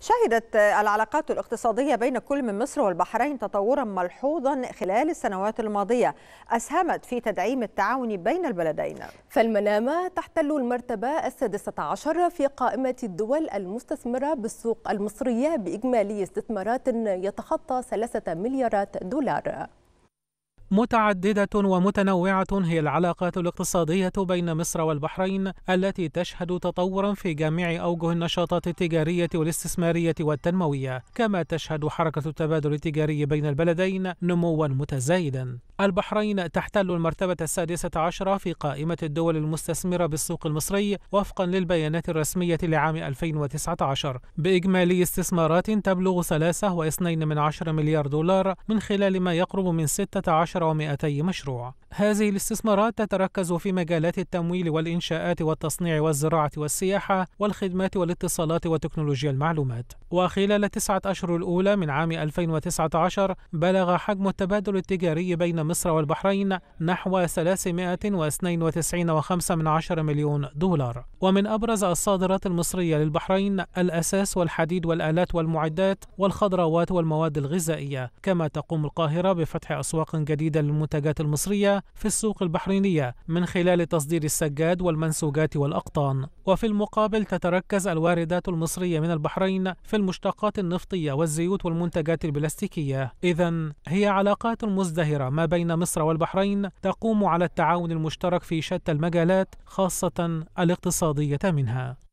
شهدت العلاقات الاقتصادية بين كل من مصر والبحرين تطورا ملحوظا خلال السنوات الماضية أسهمت في تدعيم التعاون بين البلدين. فالمنامة تحتل المرتبة السادسة عشر في قائمة الدول المستثمرة بالسوق المصرية بإجمالي استثمارات يتخطى ثلاثة مليارات دولار. متعددة ومتنوعة هي العلاقات الاقتصادية بين مصر والبحرين التي تشهد تطورا في جميع أوجه النشاطات التجارية والاستثمارية والتنموية، كما تشهد حركة التبادل التجاري بين البلدين نموا متزايدا. البحرين تحتل المرتبة السادسة عشرة في قائمة الدول المستثمرة بالسوق المصري وفقا للبيانات الرسمية لعام 2019 بإجمالي استثمارات تبلغ 3.2 من عشر مليار دولار من خلال ما يقرب من 16 و200 مشروع. هذه الاستثمارات تتركز في مجالات التمويل والإنشاءات والتصنيع والزراعة والسياحة والخدمات والاتصالات وتكنولوجيا المعلومات. وخلال التسعة أشهر الأولى من عام 2019 بلغ حجم التبادل التجاري بين مصر والبحرين نحو 392.5 مليون دولار. ومن أبرز الصادرات المصرية للبحرين الأساس والحديد والآلات والمعدات والخضروات والمواد الغذائية كما تقوم القاهرة بفتح أسواق جديدة للمنتجات المصرية في السوق البحرينية من خلال تصدير السجاد والمنسوجات والأقطان. وفي المقابل تتركز الواردات المصرية من البحرين في المشتقات النفطية والزيوت والمنتجات البلاستيكية. إذا هي علاقات مزدهرة ما بين مصر والبحرين تقوم على التعاون المشترك في شتى المجالات خاصة الاقتصادية منها.